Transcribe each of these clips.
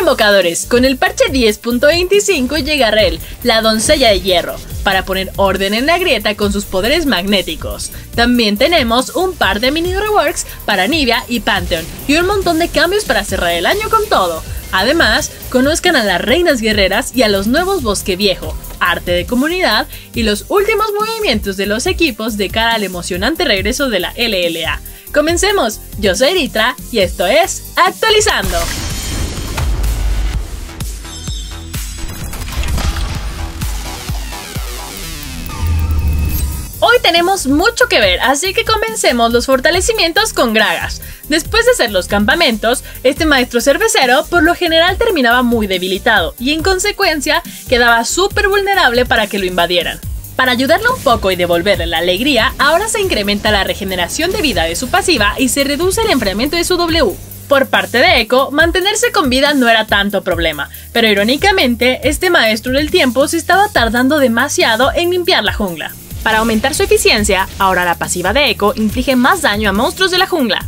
invocadores, con el parche 10.25 llega Rel, la doncella de hierro, para poner orden en la grieta con sus poderes magnéticos. También tenemos un par de mini reworks para Nivea y Pantheon, y un montón de cambios para cerrar el año con todo. Además, conozcan a las reinas guerreras y a los nuevos Bosque Viejo, arte de comunidad y los últimos movimientos de los equipos de cara al emocionante regreso de la LLA. Comencemos, yo soy Ritra y esto es Actualizando. Tenemos mucho que ver, así que comencemos los fortalecimientos con Gragas. Después de hacer los campamentos, este maestro cervecero por lo general terminaba muy debilitado y en consecuencia quedaba súper vulnerable para que lo invadieran. Para ayudarle un poco y devolverle la alegría, ahora se incrementa la regeneración de vida de su pasiva y se reduce el enfriamiento de su W. Por parte de Echo, mantenerse con vida no era tanto problema, pero irónicamente, este maestro del tiempo se estaba tardando demasiado en limpiar la jungla. Para aumentar su eficiencia, ahora la pasiva de Echo inflige más daño a monstruos de la jungla.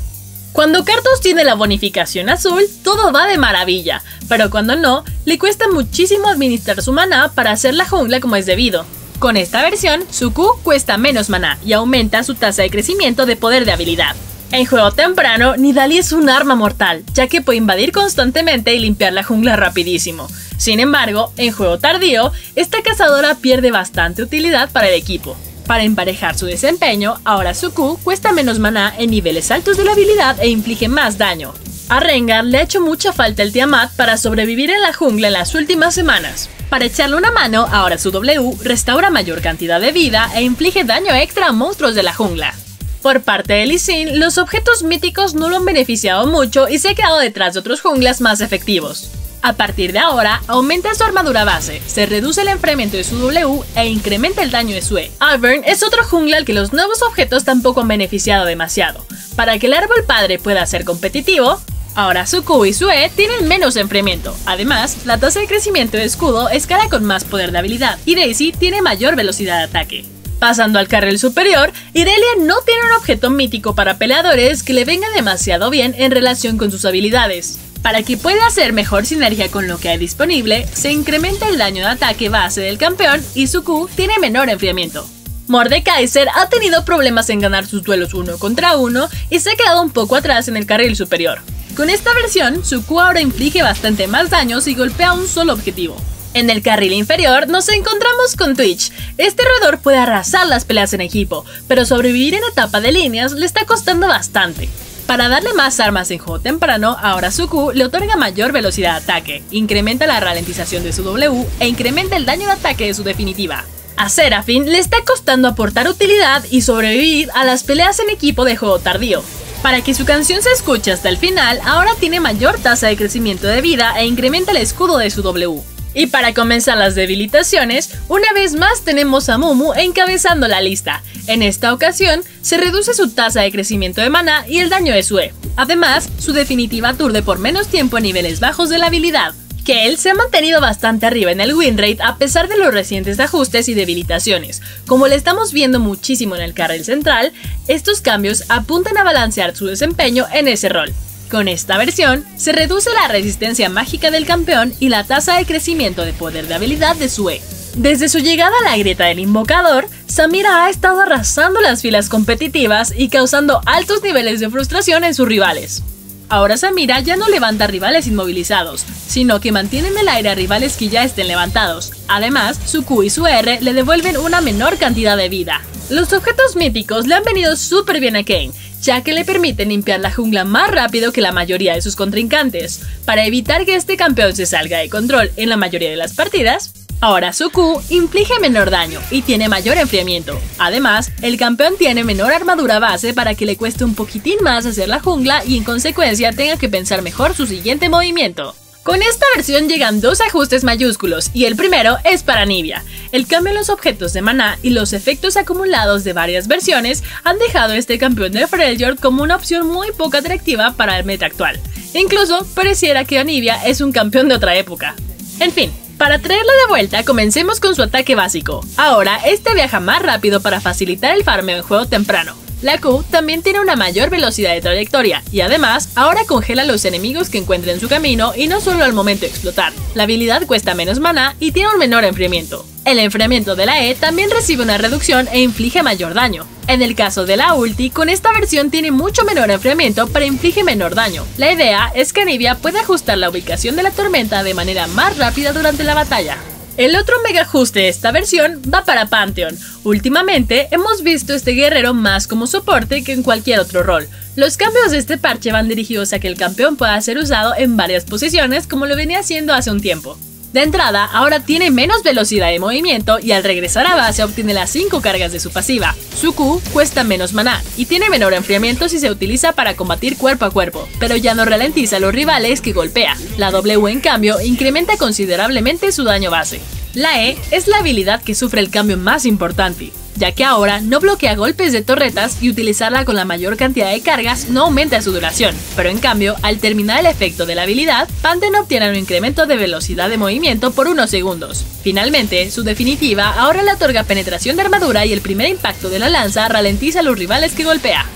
Cuando Kartos tiene la bonificación azul, todo va de maravilla, pero cuando no, le cuesta muchísimo administrar su maná para hacer la jungla como es debido. Con esta versión, su Q cuesta menos maná y aumenta su tasa de crecimiento de poder de habilidad. En juego temprano, Nidali es un arma mortal, ya que puede invadir constantemente y limpiar la jungla rapidísimo. Sin embargo, en juego tardío, esta cazadora pierde bastante utilidad para el equipo. Para emparejar su desempeño, ahora su Q cuesta menos maná en niveles altos de la habilidad e inflige más daño. A Rengar le ha hecho mucha falta el Tiamat para sobrevivir en la jungla en las últimas semanas. Para echarle una mano, ahora su W restaura mayor cantidad de vida e inflige daño extra a monstruos de la jungla. Por parte de Lee los objetos míticos no lo han beneficiado mucho y se ha quedado detrás de otros junglas más efectivos. A partir de ahora, aumenta su armadura base, se reduce el enfriamiento de su W e incrementa el daño de su E. Alvern es otro jungla al que los nuevos objetos tampoco han beneficiado demasiado. Para que el árbol padre pueda ser competitivo, ahora su Q y su E tienen menos enfriamiento. Además, la tasa de crecimiento de escudo escala con más poder de habilidad, y Daisy tiene mayor velocidad de ataque. Pasando al carril superior, Irelia no tiene un objeto mítico para peleadores que le venga demasiado bien en relación con sus habilidades. Para que pueda hacer mejor sinergia con lo que hay disponible, se incrementa el daño de ataque base del campeón y su Q tiene menor enfriamiento. Mordekaiser ha tenido problemas en ganar sus duelos uno contra uno y se ha quedado un poco atrás en el carril superior. Con esta versión, su Q ahora inflige bastante más daños y golpea un solo objetivo. En el carril inferior nos encontramos con Twitch. Este roedor puede arrasar las peleas en equipo, pero sobrevivir en etapa de líneas le está costando bastante. Para darle más armas en juego temprano, ahora su le otorga mayor velocidad de ataque, incrementa la ralentización de su W e incrementa el daño de ataque de su definitiva. A Seraphine le está costando aportar utilidad y sobrevivir a las peleas en equipo de juego tardío. Para que su canción se escuche hasta el final, ahora tiene mayor tasa de crecimiento de vida e incrementa el escudo de su W. Y para comenzar las debilitaciones, una vez más tenemos a Mumu encabezando la lista. En esta ocasión, se reduce su tasa de crecimiento de mana y el daño de su E. Además, su definitiva aturde por menos tiempo a niveles bajos de la habilidad. Kel se ha mantenido bastante arriba en el win rate a pesar de los recientes ajustes y debilitaciones. Como le estamos viendo muchísimo en el carril central, estos cambios apuntan a balancear su desempeño en ese rol. Con esta versión, se reduce la resistencia mágica del campeón y la tasa de crecimiento de poder de habilidad de su E. Desde su llegada a la grieta del invocador, Samira ha estado arrasando las filas competitivas y causando altos niveles de frustración en sus rivales. Ahora Samira ya no levanta rivales inmovilizados, sino que mantiene en el aire a rivales que ya estén levantados. Además, su Q y su R le devuelven una menor cantidad de vida. Los objetos míticos le han venido súper bien a Kane, ya que le permiten limpiar la jungla más rápido que la mayoría de sus contrincantes. Para evitar que este campeón se salga de control en la mayoría de las partidas, Ahora su Q inflige menor daño y tiene mayor enfriamiento. Además, el campeón tiene menor armadura base para que le cueste un poquitín más hacer la jungla y en consecuencia tenga que pensar mejor su siguiente movimiento. Con esta versión llegan dos ajustes mayúsculos y el primero es para Nivea. El cambio en los objetos de maná y los efectos acumulados de varias versiones han dejado este campeón de Freljord como una opción muy poco atractiva para el meta actual. Incluso pareciera que Anivia es un campeón de otra época. En fin, para traerlo de vuelta, comencemos con su ataque básico. Ahora, este viaja más rápido para facilitar el farmeo en juego temprano. La Q también tiene una mayor velocidad de trayectoria y además ahora congela los enemigos que encuentre en su camino y no solo al momento de explotar. La habilidad cuesta menos mana y tiene un menor enfriamiento. El enfriamiento de la E también recibe una reducción e inflige mayor daño. En el caso de la ulti, con esta versión tiene mucho menor enfriamiento pero inflige menor daño. La idea es que Anivia puede ajustar la ubicación de la tormenta de manera más rápida durante la batalla. El otro mega ajuste de esta versión va para Pantheon. Últimamente hemos visto este guerrero más como soporte que en cualquier otro rol. Los cambios de este parche van dirigidos a que el campeón pueda ser usado en varias posiciones como lo venía haciendo hace un tiempo. De entrada, ahora tiene menos velocidad de movimiento y al regresar a base obtiene las 5 cargas de su pasiva. Su Q cuesta menos maná y tiene menor enfriamiento si se utiliza para combatir cuerpo a cuerpo, pero ya no ralentiza a los rivales que golpea. La W en cambio incrementa considerablemente su daño base. La E es la habilidad que sufre el cambio más importante, ya que ahora no bloquea golpes de torretas y utilizarla con la mayor cantidad de cargas no aumenta su duración, pero en cambio, al terminar el efecto de la habilidad, Panten obtiene un incremento de velocidad de movimiento por unos segundos. Finalmente, su definitiva ahora le otorga penetración de armadura y el primer impacto de la lanza ralentiza a los rivales que golpea.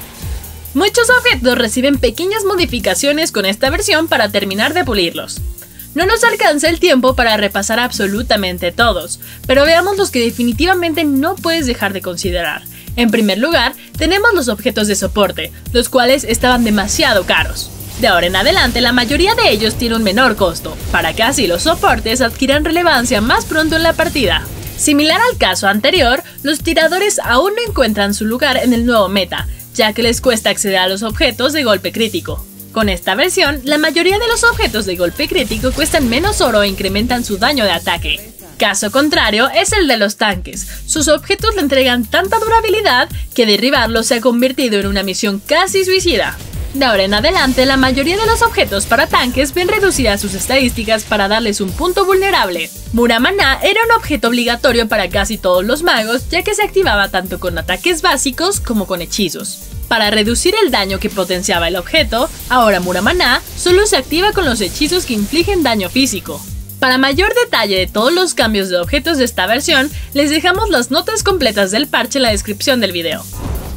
Muchos objetos reciben pequeñas modificaciones con esta versión para terminar de pulirlos. No nos alcanza el tiempo para repasar absolutamente todos, pero veamos los que definitivamente no puedes dejar de considerar. En primer lugar, tenemos los objetos de soporte, los cuales estaban demasiado caros. De ahora en adelante, la mayoría de ellos tiene un menor costo, para que así los soportes adquieran relevancia más pronto en la partida. Similar al caso anterior, los tiradores aún no encuentran su lugar en el nuevo meta, ya que les cuesta acceder a los objetos de golpe crítico. Con esta versión, la mayoría de los objetos de golpe crítico cuestan menos oro e incrementan su daño de ataque. Caso contrario es el de los tanques. Sus objetos le entregan tanta durabilidad que derribarlos se ha convertido en una misión casi suicida. De ahora en adelante, la mayoría de los objetos para tanques ven reducidas sus estadísticas para darles un punto vulnerable. Muramana era un objeto obligatorio para casi todos los magos, ya que se activaba tanto con ataques básicos como con hechizos. Para reducir el daño que potenciaba el objeto, ahora Muramana solo se activa con los hechizos que infligen daño físico. Para mayor detalle de todos los cambios de objetos de esta versión, les dejamos las notas completas del parche en la descripción del video.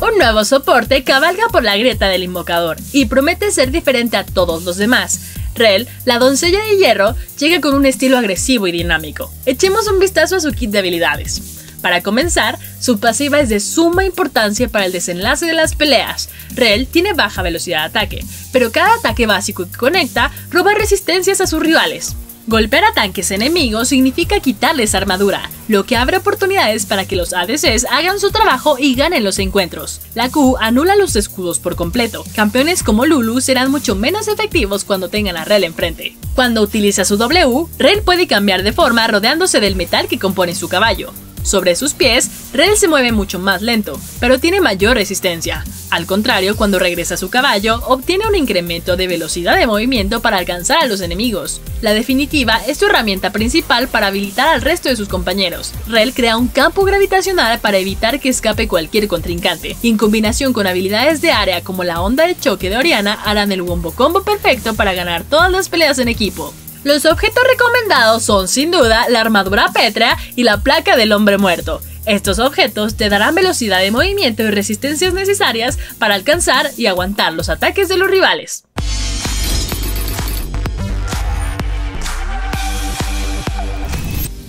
Un nuevo soporte cabalga por la grieta del invocador y promete ser diferente a todos los demás. Rel, la doncella de hierro, llega con un estilo agresivo y dinámico. Echemos un vistazo a su kit de habilidades. Para comenzar, su pasiva es de suma importancia para el desenlace de las peleas. Rel tiene baja velocidad de ataque, pero cada ataque básico que conecta roba resistencias a sus rivales. Golpear a tanques enemigos significa quitarles armadura, lo que abre oportunidades para que los ADCs hagan su trabajo y ganen los encuentros. La Q anula los escudos por completo. Campeones como Lulu serán mucho menos efectivos cuando tengan a Rel enfrente. Cuando utiliza su W, Rel puede cambiar de forma rodeándose del metal que compone su caballo. Sobre sus pies, Rel se mueve mucho más lento, pero tiene mayor resistencia. Al contrario, cuando regresa a su caballo, obtiene un incremento de velocidad de movimiento para alcanzar a los enemigos. La definitiva es su herramienta principal para habilitar al resto de sus compañeros. Rel crea un campo gravitacional para evitar que escape cualquier contrincante, y en combinación con habilidades de área como la onda de choque de Oriana harán el wombo combo perfecto para ganar todas las peleas en equipo. Los objetos recomendados son sin duda la armadura pétrea y la placa del hombre muerto. Estos objetos te darán velocidad de movimiento y resistencias necesarias para alcanzar y aguantar los ataques de los rivales.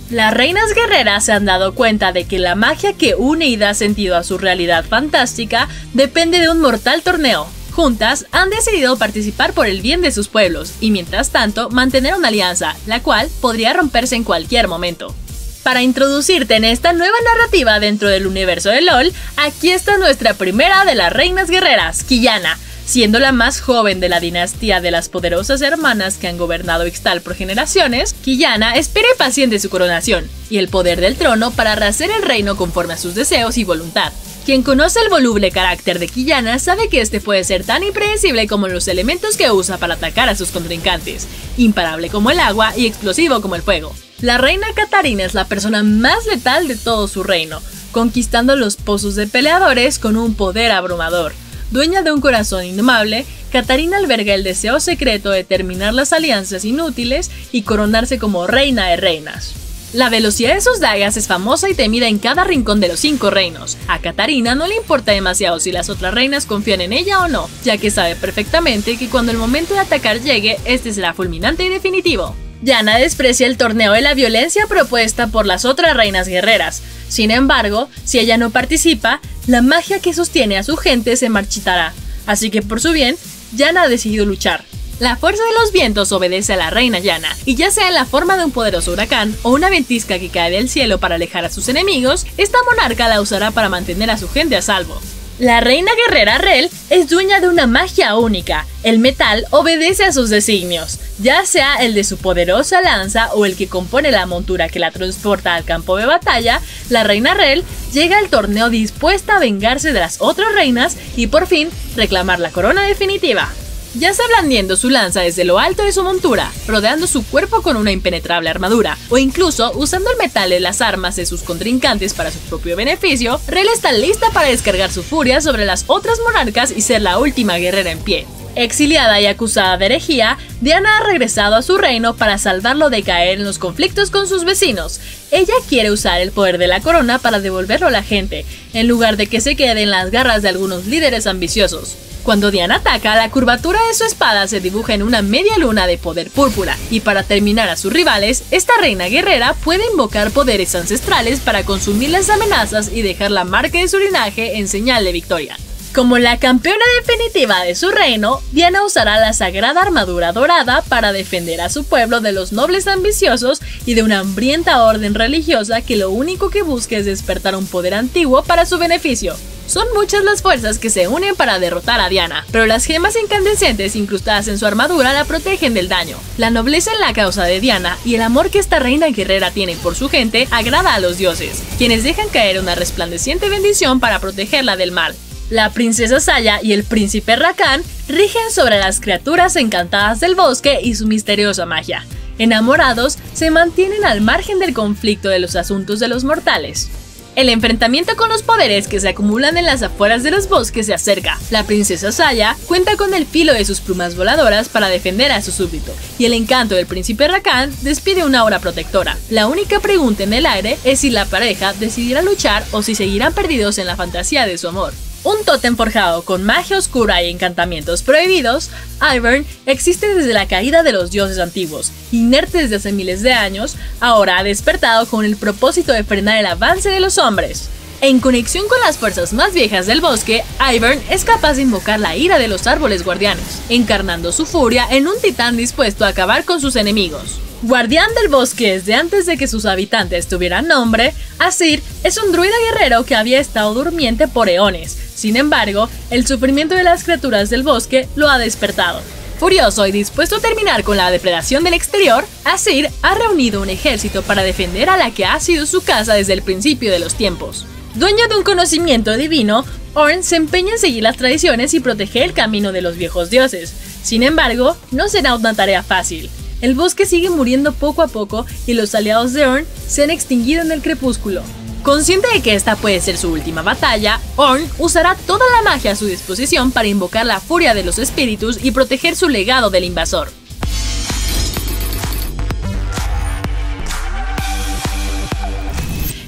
Las reinas guerreras se han dado cuenta de que la magia que une y da sentido a su realidad fantástica depende de un mortal torneo, Juntas han decidido participar por el bien de sus pueblos y mientras tanto mantener una alianza, la cual podría romperse en cualquier momento. Para introducirte en esta nueva narrativa dentro del universo de LOL, aquí está nuestra primera de las reinas guerreras, Quillana, Siendo la más joven de la dinastía de las poderosas hermanas que han gobernado Ixtal por generaciones, Quillana espera paciente su coronación y el poder del trono para rehacer el reino conforme a sus deseos y voluntad. Quien conoce el voluble carácter de Quillana sabe que este puede ser tan impredecible como los elementos que usa para atacar a sus contrincantes, imparable como el agua y explosivo como el fuego. La reina Catarina es la persona más letal de todo su reino, conquistando los pozos de peleadores con un poder abrumador. Dueña de un corazón indomable, Catarina alberga el deseo secreto de terminar las alianzas inútiles y coronarse como reina de reinas. La velocidad de sus dagas es famosa y temida en cada rincón de los cinco reinos. A Katarina no le importa demasiado si las otras reinas confían en ella o no, ya que sabe perfectamente que cuando el momento de atacar llegue, este será fulminante y definitivo. Yana desprecia el torneo de la violencia propuesta por las otras reinas guerreras. Sin embargo, si ella no participa, la magia que sostiene a su gente se marchitará. Así que por su bien, Yana ha decidido luchar. La fuerza de los vientos obedece a la reina Yana, y ya sea en la forma de un poderoso huracán o una ventisca que cae del cielo para alejar a sus enemigos, esta monarca la usará para mantener a su gente a salvo. La reina guerrera Rel es dueña de una magia única. El metal obedece a sus designios, ya sea el de su poderosa lanza o el que compone la montura que la transporta al campo de batalla. La reina Rel llega al torneo dispuesta a vengarse de las otras reinas y por fin reclamar la corona definitiva ya sea blandiendo su lanza desde lo alto de su montura, rodeando su cuerpo con una impenetrable armadura, o incluso usando el metal de las armas de sus contrincantes para su propio beneficio, Rel está lista para descargar su furia sobre las otras monarcas y ser la última guerrera en pie. Exiliada y acusada de herejía, Diana ha regresado a su reino para salvarlo de caer en los conflictos con sus vecinos. Ella quiere usar el poder de la corona para devolverlo a la gente, en lugar de que se quede en las garras de algunos líderes ambiciosos. Cuando Diana ataca, la curvatura de su espada se dibuja en una media luna de poder púrpura, y para terminar a sus rivales, esta reina guerrera puede invocar poderes ancestrales para consumir las amenazas y dejar la marca de su linaje en señal de victoria. Como la campeona definitiva de su reino, Diana usará la sagrada armadura dorada para defender a su pueblo de los nobles ambiciosos y de una hambrienta orden religiosa que lo único que busca es despertar un poder antiguo para su beneficio. Son muchas las fuerzas que se unen para derrotar a Diana, pero las gemas incandescentes incrustadas en su armadura la protegen del daño. La nobleza en la causa de Diana y el amor que esta reina guerrera tiene por su gente agrada a los dioses, quienes dejan caer una resplandeciente bendición para protegerla del mal. La princesa Saya y el príncipe Rakan rigen sobre las criaturas encantadas del bosque y su misteriosa magia. Enamorados, se mantienen al margen del conflicto de los asuntos de los mortales. El enfrentamiento con los poderes que se acumulan en las afueras de los bosques se acerca. La princesa Saya cuenta con el filo de sus plumas voladoras para defender a su súbdito, y el encanto del príncipe Rakan despide una aura protectora. La única pregunta en el aire es si la pareja decidirá luchar o si seguirán perdidos en la fantasía de su amor. Un tótem forjado con magia oscura y encantamientos prohibidos, Ivern existe desde la caída de los dioses antiguos. Inerte desde hace miles de años, ahora ha despertado con el propósito de frenar el avance de los hombres. En conexión con las fuerzas más viejas del bosque, Ivern es capaz de invocar la ira de los árboles guardianes, encarnando su furia en un titán dispuesto a acabar con sus enemigos. Guardián del bosque desde antes de que sus habitantes tuvieran nombre, Asir es un druida guerrero que había estado durmiente por eones. Sin embargo, el sufrimiento de las criaturas del bosque lo ha despertado. Furioso y dispuesto a terminar con la depredación del exterior, Asir ha reunido un ejército para defender a la que ha sido su casa desde el principio de los tiempos. Dueño de un conocimiento divino, Orn se empeña en seguir las tradiciones y proteger el camino de los viejos dioses. Sin embargo, no será una tarea fácil. El bosque sigue muriendo poco a poco y los aliados de Orn se han extinguido en el crepúsculo. Consciente de que esta puede ser su última batalla, Orn usará toda la magia a su disposición para invocar la furia de los espíritus y proteger su legado del invasor.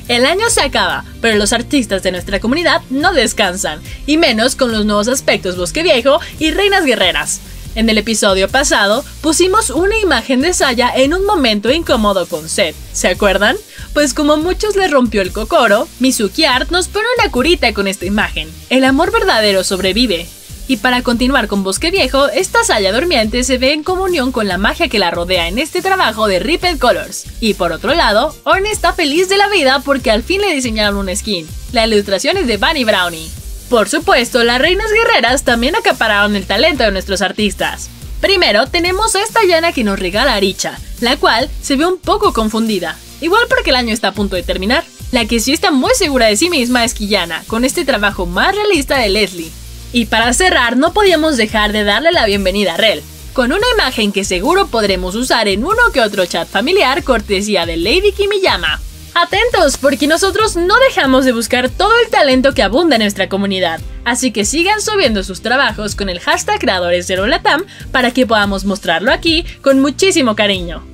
El año se acaba, pero los artistas de nuestra comunidad no descansan, y menos con los nuevos aspectos Bosque Viejo y Reinas Guerreras. En el episodio pasado pusimos una imagen de Saya en un momento incómodo con Seth, ¿se acuerdan? Pues como muchos le rompió el cocoro, Mizuki Art nos pone una curita con esta imagen. El amor verdadero sobrevive. Y para continuar con Bosque Viejo, esta Saya durmiente se ve en comunión con la magia que la rodea en este trabajo de Ripple Colors. Y por otro lado, Orne está feliz de la vida porque al fin le diseñaron un skin. La ilustración es de Bunny Brownie. Por supuesto, las reinas guerreras también acapararon el talento de nuestros artistas. Primero tenemos a esta llana que nos regala Aricha, la cual se ve un poco confundida, igual porque el año está a punto de terminar. La que sí está muy segura de sí misma es Kiyana, con este trabajo más realista de Leslie. Y para cerrar, no podíamos dejar de darle la bienvenida a Rel, con una imagen que seguro podremos usar en uno que otro chat familiar cortesía de Lady Kimiyama. Atentos, porque nosotros no dejamos de buscar todo el talento que abunda en nuestra comunidad. Así que sigan subiendo sus trabajos con el hashtag creadores Latam para que podamos mostrarlo aquí con muchísimo cariño.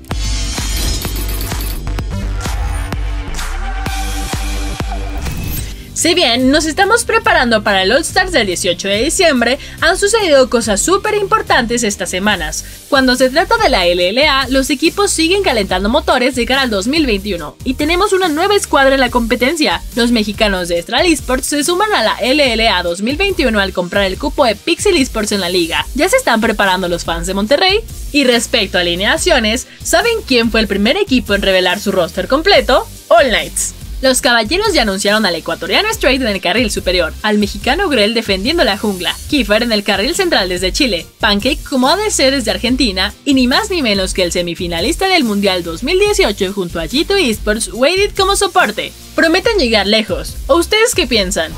Si bien nos estamos preparando para el All Stars del 18 de diciembre, han sucedido cosas súper importantes estas semanas. Cuando se trata de la LLA, los equipos siguen calentando motores de cara al 2021 y tenemos una nueva escuadra en la competencia. Los mexicanos de Estral Esports se suman a la LLA 2021 al comprar el cupo de Pixel Esports en la liga. Ya se están preparando los fans de Monterrey. Y respecto a alineaciones, ¿saben quién fue el primer equipo en revelar su roster completo? All Knights. Los caballeros ya anunciaron al ecuatoriano Straight en el carril superior, al mexicano Grell defendiendo la jungla, Kiefer en el carril central desde Chile, Pancake como ADC desde Argentina, y ni más ni menos que el semifinalista del Mundial 2018 junto a G2 Esports, Waded como soporte. Prometen llegar lejos. ¿O ustedes qué piensan?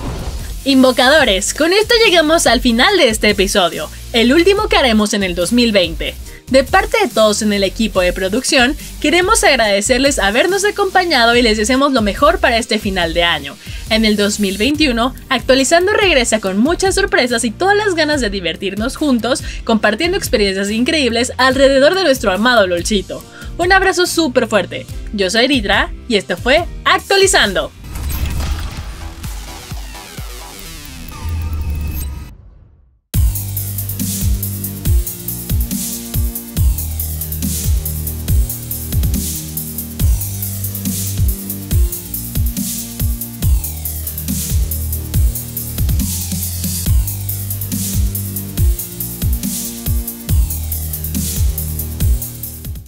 Invocadores, con esto llegamos al final de este episodio, el último que haremos en el 2020. De parte de todos en el equipo de producción, queremos agradecerles habernos acompañado y les deseamos lo mejor para este final de año. En el 2021, Actualizando regresa con muchas sorpresas y todas las ganas de divertirnos juntos, compartiendo experiencias increíbles alrededor de nuestro amado LOLcito. Un abrazo súper fuerte. Yo soy Ridra y esto fue Actualizando.